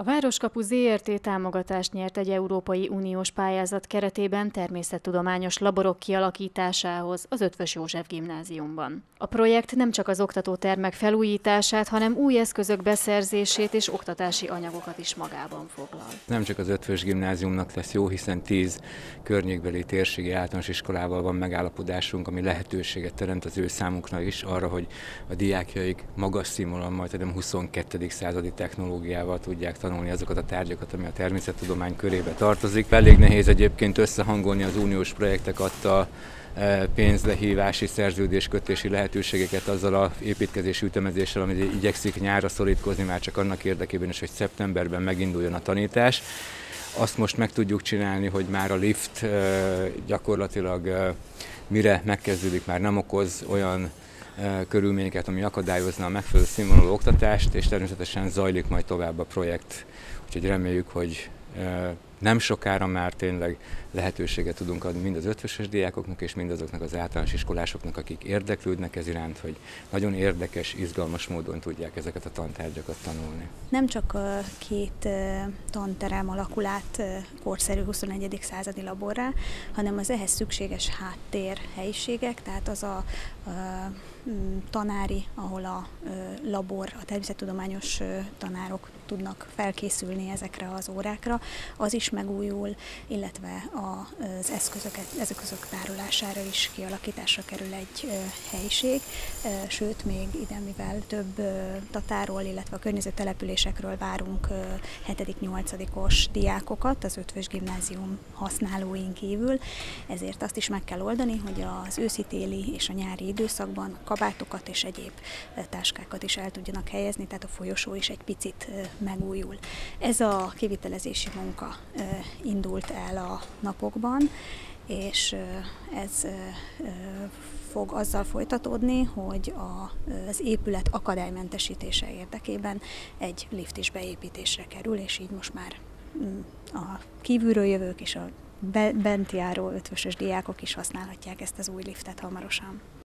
A Városkapu ZRT támogatást nyert egy Európai Uniós pályázat keretében természettudományos laborok kialakításához az Ötvös József gimnáziumban. A projekt nem csak az oktatótermek felújítását, hanem új eszközök beszerzését és oktatási anyagokat is magában foglal. Nem csak az Ötvös gimnáziumnak lesz jó, hiszen tíz környékbeli térségi általános iskolával van megállapodásunk, ami lehetőséget teremt az ő számukra is arra, hogy a diákjaik magas színvonalon, majd 22. századi technológiával tudják tanulni tanulni azokat a tárgyakat, ami a természettudomány körébe tartozik. Elég nehéz egyébként összehangolni az uniós projektek adta e, pénzlehívási, szerződéskötési lehetőségeket azzal a építkezési ütemezéssel, amit igyekszik nyárra szorítkozni, már csak annak érdekében is, hogy szeptemberben meginduljon a tanítás. Azt most meg tudjuk csinálni, hogy már a lift e, gyakorlatilag e, mire megkezdődik, már nem okoz olyan körülményeket, ami akadályozna a megfelelő színvonalú oktatást, és természetesen zajlik majd tovább a projekt. Úgyhogy reméljük, hogy nem sokára már tényleg lehetőséget tudunk adni mind az ötvöses diákoknak és mind azoknak az általános iskolásoknak, akik érdeklődnek ez iránt, hogy nagyon érdekes, izgalmas módon tudják ezeket a tantárgyakat tanulni. Nem csak a két tanterem alakul át korszerű 21. századi laborra, hanem az ehhez szükséges háttér helyiségek, tehát az a, a tanári, ahol a labor, a természettudományos tanárok tudnak felkészülni ezekre az órákra, az is megújul, illetve az eszközöket, eszközök tárolására is kialakításra kerül egy helyiség, sőt még ide, mivel több tatáról, illetve a környező településekről várunk 7.-8-os diákokat az Ötvös Gimnázium használóink kívül, ezért azt is meg kell oldani, hogy az őszi-téli és a nyári időszakban kabátokat és egyéb táskákat is el tudjanak helyezni, tehát a folyosó is egy picit megújul. Ez a kivitelezési munka indult el a napokban, és ez fog azzal folytatódni, hogy az épület akadálymentesítése érdekében egy lift is beépítésre kerül, és így most már mm, a kívülről jövők és a bent járó ötvösös diákok is használhatják ezt az új liftet hamarosan.